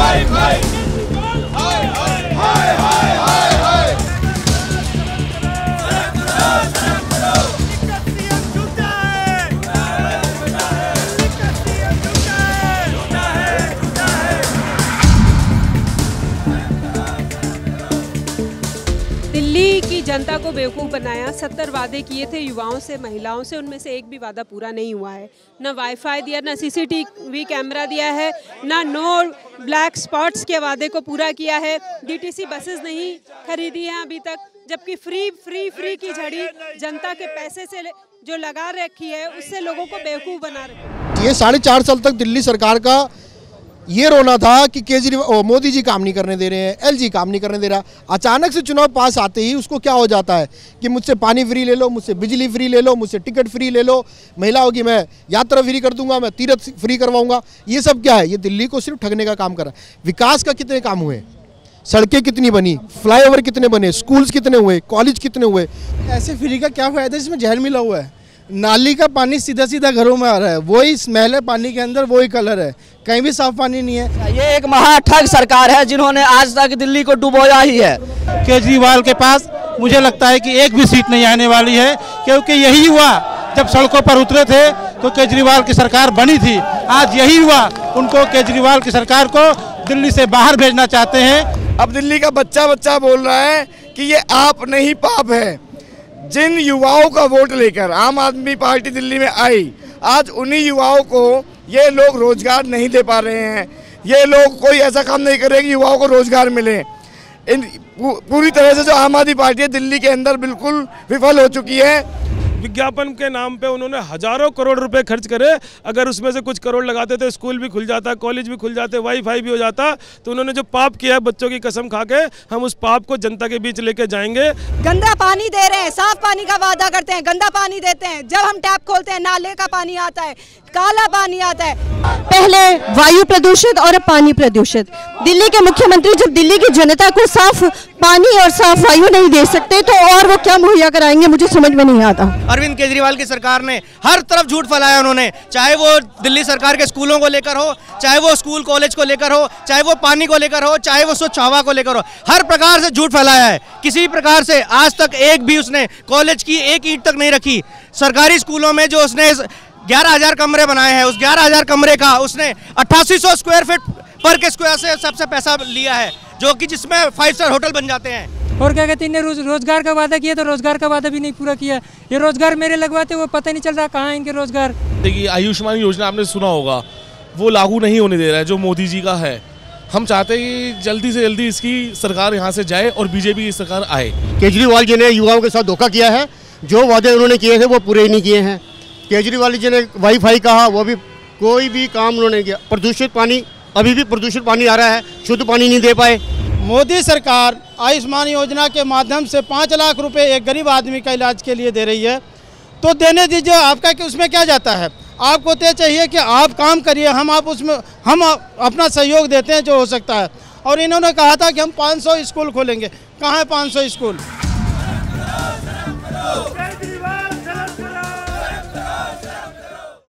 vai, vai. Delhi की जनता को बेवकूफ़ बनाया सत्तर वादे किए थे युवाओं से, महिलाओं से, उनमें से एक भी वादा पूरा नहीं हुआ है। न वाईफाई दिया, न सीसीटीवी कैमरा दिया है, न नो ब्लैक स्पॉट्स के वादे को पूरा किया है। डीटीसी बसेस नहीं खरीदी हैं अभी तक, जबकि फ्री फ्री फ्री की झड़ी जनता के पैसे से जो लगा रखी है, उससे लोगों को बेवकूफ़ बना रखी ये साढ़े चार साल तक दिल्ली सरकार का ये रोना था कि केजरीवाल मोदी जी काम नहीं करने दे रहे हैं, एलजी काम नहीं करने दे रहा। अचानक से चुनाव पास आते ही उसको क्या हो जाता है कि मुझसे पानी फ्री ले लो, मुझसे बिजली फ्री ले लो, मुझसे टिकट फ्री ले लो। महिलाओं की मैं यात्रा फ्री कर दूँगा, मैं तीरथ फ्री करवाऊँगा। ये सब क्या है? ये दिल्ली को सिर्फ़ ठगने का काम कर रहा है। विकास का कितने काम हुए? सड़कें कितनी बनी? फ्लाईओवर कितने बने? स्कूल्स कितने हुए? कॉलेज कितने हुए? ऐसे फ्री का क्या फ़ायदा इसमें जहर मिला हुआ है? नाली का पानी सीधा सीधा घरों में आ रहा है। वही स्मेल है पानी के अंदर वही कलर है। कहीं भी साफ़ पानी नहीं है। ये एक महाठग सरकार है जिन्होंने आज तक दिल्ली को डुबोया ही है। केजरीवाल के पास मुझे लगता है कि एक भी सीट नहीं आने वाली है क्योंकि यही हुआ जब सड़कों पर उतरे थे तो केजरीवाल की सरकार बनी थी। आज यही हुआ उनको केजरीवाल की सरकार को दिल्ली से बाहर भेजना चाहते हैं। अब दिल्ली का बच्चा बच्चा बोल रहा है कि ये आप नहीं पाप है। जिन युवाओं का वोट लेकर आम आदमी पार्टी दिल्ली में आई, आज उन्हीं युवाओं को ये लोग रोज़गार नहीं दे पा रहे हैं। ये लोग कोई ऐसा काम नहीं कर रहे कि युवाओं को रोज़गार मिले। इन पूरी तरह से जो आम आदमी पार्टी है, दिल्ली के अंदर बिल्कुल विफल हो चुकी है। विज्ञापन के नाम पे उन्होंने हज़ारों करोड़ रुपए खर्च करे। अगर उसमें से कुछ करोड़ लगाते तो स्कूल भी खुल जाता, कॉलेज भी खुल जाते, वाईफाई भी हो जाता तो उन्होंने जो पाप किया है बच्चों की कसम खा के हम उस पाप को जनता के बीच लेके जाएँगे। गंदा पानी दे रहे हैं, साफ़ पानी का वादा करते हैं, गंदा पानी देते हैं। जब हम टैप खोलते हैं, नाले का पानी आता है, काला पानी आता है। पहले वायु प्रदूषित और पानी प्रदूषित। दिल्ली के मुख्यमंत्री जब दिल्ली की जनता को साफ़ पानी और साफ़ वायु नहीं दे सकते तो और वो क्या मुहैया कराएँगे, मुझे समझ में नहीं आता। अरविंद केजरीवाल की सरकार ने हर तरफ़ झूठ फैलाया उन्होंने। चाहे वो दिल्ली सरकार के स्कूलों को लेकर हो, चाहे वो स्कूल कॉलेज को लेकर हो, चाहे वो पानी को लेकर हो, चाहे वो स्वच्छ हवा को लेकर हो, हर प्रकार से झूठ फैलाया है। किसी प्रकार से आज तक एक भी उसने कॉलेज की एक ईंट तक नहीं रखी। सरकारी स्कूलों में जो उसने ग्यारह हज़ार कमरे बनाए हैं, उस ग्यारह हज़ार कमरे का उसने अट्ठासी सौ स्क्वायर फीट पर के स्क्वायर से सबसे पैसा लिया है, जो कि जिसमें फाइव स्टार होटल बन जाते हैं। और क्या कहते हैं इन्हें रोज, रोज़गार का वादा किया तो रोज़गार का वादा भी नहीं पूरा किया। ये रोज़गार मेरे लगवाते वो पता नहीं चल रहा कहाँ इनके रोज़गार। देखिए आयुष्मान योजना आपने सुना होगा वो लागू नहीं होने दे रहा है जो मोदी जी का है। हम चाहते हैं कि जल्दी से जल्दी इसकी सरकार यहाँ से जाए और बीजेपी की सरकार आए। केजरीवाल जी ने युवाओं के साथ धोखा किया है। जो वादे उन्होंने किए थे वो पूरे नहीं किए हैं। केजरीवाल जी ने वाईफाई कहा वो भी कोई भी काम उन्होंने किया। प्रदूषित पानी अभी भी प्रदूषित पानी आ रहा है शुद्ध पानी नहीं दे पाए। मोदी सरकार आयुष्मान योजना के माध्यम से पाँच लाख रुपए एक गरीब आदमी का इलाज के लिए दे रही है। तो देने दीजिए, आपका कि उसमें क्या जाता है? आपको तो चाहिए कि आप काम करिए, हम आप उसमें, हम अपना सहयोग देते हैं जो हो सकता है। और इन्होंने कहा था कि हम 500 स्कूल खोलेंगे। कहाँ है 500 स्कूल?